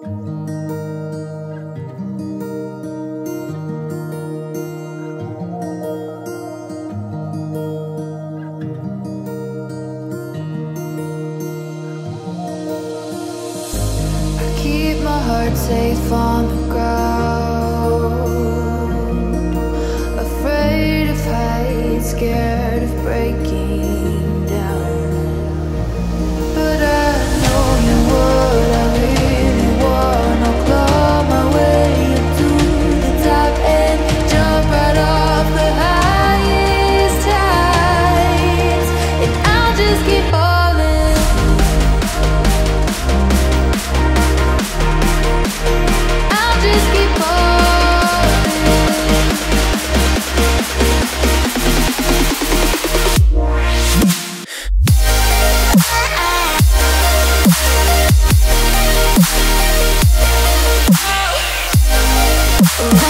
keep my heart safe on the ground. Ooh.